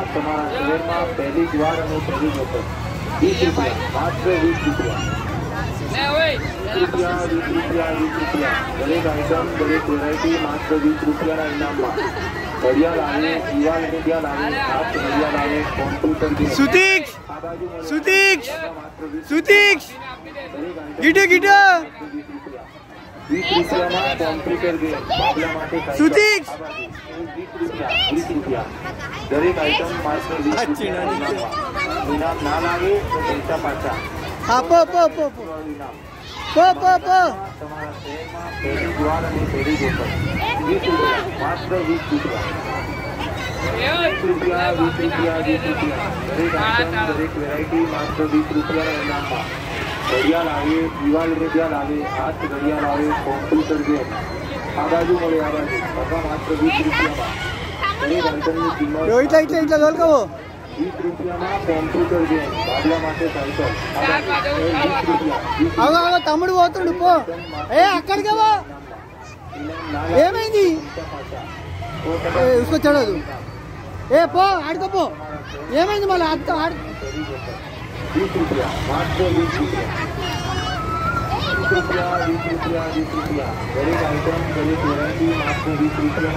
તમારા શહેરમાં પહેલી જ વાર અને પહેલી જ વખત વીસ રૂપિયા માત્ર વીસ રૂપિયા વીસ રૂપિયા વીસ રૂપિયા વીસ રૂપિયા દરેક આઈટમ દરેક વેરાયટી માત્ર વીસ રૂપિયાના ઇનામમાં ઘડિયાળ આવે દિવાલ ઘડિયાળ આવે હાથ ઘડિયાળ આવે કોમ્પ્યુટર ગેમ સુતિક આ બાજુ મળે સુતિક માત્ર વીસ સુતિક દરેક આઈટમ ગીટે ગીટે સુધીક! આ બાજુ. વીસ રૂપિયા વીસ રૂપિયા દરેક આઈટમ માત્ર વીસ રૂપિયાના ઇનામમાં. ઇનામ ના લાગે તો પૈસા પાછા હા પો પો પો પો ઇનામ પો પો પો તમારા શહેરમાં પહેલી જ વાર અને પહેલી જ વખત વીસ રૂપિયા માત્ર વીસ રૂપિયા વીસ રૂપિયા વીસ રૂપિયા વીસ રૂપિયા દરેક આઈટમ દરેક વેરાયટી માત્ર વીસ રૂપિયાના ઇનામમાં ઘડિયાળ આવે દિવાલ ઘડિયાળ આવે હાથ ઘડિયાળ આવે કોમ્પ્યુટર ગેમ આ બાજુ મળે આ બાજુ બધા માત્ર વીસ રૂપિયામાં દરેક આઈટમની કિંમત રોહિત એટલે એટલે લોલ કહો વીસ રૂપિયામાં કોમ્પ્યુટર ગેમ બાબલા માટે સાયકલ આ બાજુ વીસ રૂપિયા વીસ ఆగో ఆగో తమ్ముడు పోతుండు పో ఏ అక్కడికి పో ఏమైంది ఏ, ఉసుకో చడదు ఏ పో ఆడుకో పో ఏమైంది మళ్ళీ ఆడుకో ఆడు बीस रुपया मात्र बीस रुपया बीस रुपया बीस रुपया बीस रुपया गरीब आइटम गरीब वेरायटी आपको बीस रुपया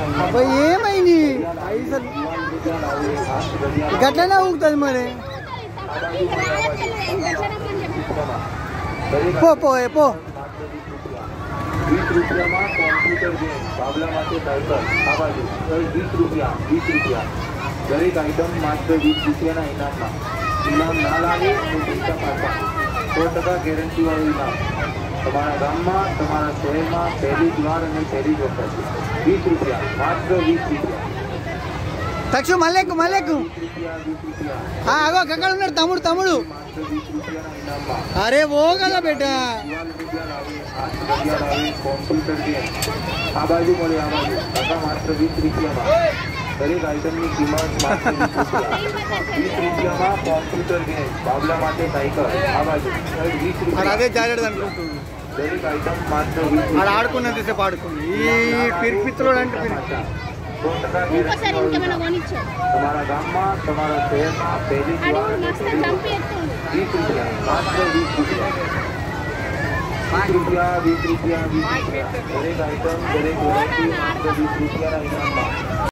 घटना उगता मरे। पो पो हे पो। वीस रुपयाમાં કોમ્પ્યુટર ગેમ બાબલા માટે સાયકલ આ रुपया વીસ રૂપિયા વીસ રૂપિયા દરેક આઈટમ માત્ર વીસ રૂપિયાના ઇનામમાં ઇનામ ના લાગે તો પૈસા પાછા સો ટકા ગેરંટીવાળું ઇનામ તમારા ગામમાં તમારા શહેરમાં પહેલી જ વાર અને પહેલી જ વખત વીસ રૂપિયા માત્ર વીસ રૂપિયા తక్షు మల్లెక్కు మల్లెక్కు વીસ રૂપિયા વીસ રૂપિયા ఆ, అగో అక్కడ ఉన్నాడు తమ్ముడు తమ్ముడు માત્ર વીસ રૂપિયાના ઇનામમાં అరే ఓ కదా బేటా દિવાલ ઘડિયાળ આવે હાથ ઘડિયાળ આવે કોમ્પ્યુટર ગેમ આ બાજુ મળે આ બાજુ કાકા માત્ર વીસ રૂપિયામાં દરેક આઈટમની કિંમત માત્ર વીસ રૂપિયા વીસ રૂપિયામાં કોમ્પ્યુટર ગેમ બાબલા માટે સાયકલ આ બાજુ વીસ ఆడు રૂપિયા అదే జాగ్రత్త అనుకుంటున్నాడు દરેક આઈટમ માત્ર વીસ ఆడు ఆడుకున్నంత సేపు ఆడుకుంది ఈ పిరిపిత్తులోడు అంటే పిరికి. સો ટકા ఇంకోసారి guarantee ఇంకేమైనా વાળું కొనిచ్చు તમારા ગામમાં તમારા શહેરમાં પહેલી જ అడుగు વાર અને మస్తు પહેલી చంపి વખત ఎత్తుండు વીસ રૂપિયા માત્ર વીસ રૂપિયા વીસ રૂપિયા વીસ રૂપિયા વીસ રૂપિયા દરેક આઈટમ દરેક વેરાયટી માત્ર વીસ રૂપિયાના ઇનામમાં